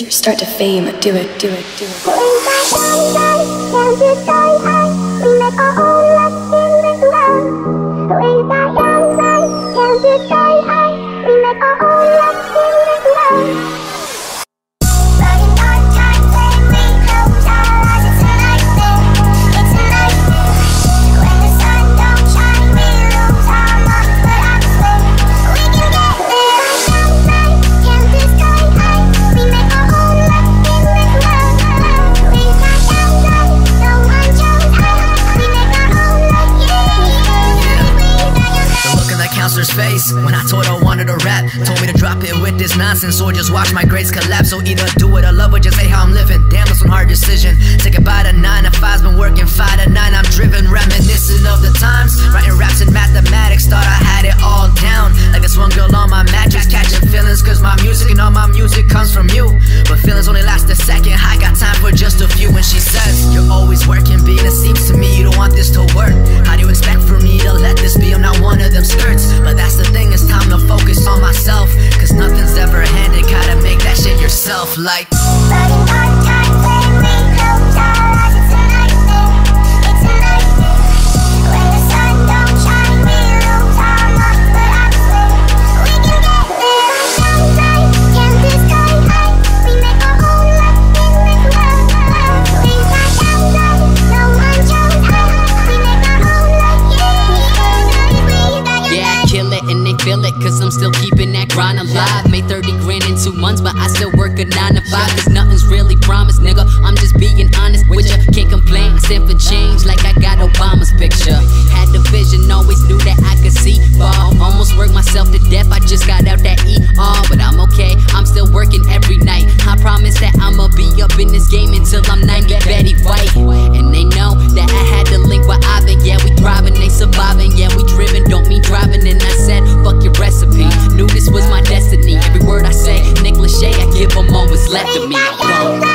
you start to fame. Do it, do it, do it. Counselor's face when I told her I wanted to rap. Told me to drop it with this nonsense or just watch my grades collapse. So either do it or love it, just say how I'm living. Damn, that's one hard decision. Say goodbye to nine to five's been working five to nine. I'm driven, reminiscing of the times. Writing raps and mathematics, thought I had it all down. Like this one girl on my mattress, catching feelings. Cause my music and all my music comes from you. But feelings only last a second. I got time for just a few. When she says, You're always working, being it seems to me you don't want this to work. Yourself. Like, still keeping that grind alive. Made 30 grand in two months, but I still work a 9 to 5. Cause nothing's really promised, nigga. I'm just being honest with ya. Can't complain, I stand for change like I got Obama's picture. Had the vision, always knew that I could see far. Almost worked myself to slept with me.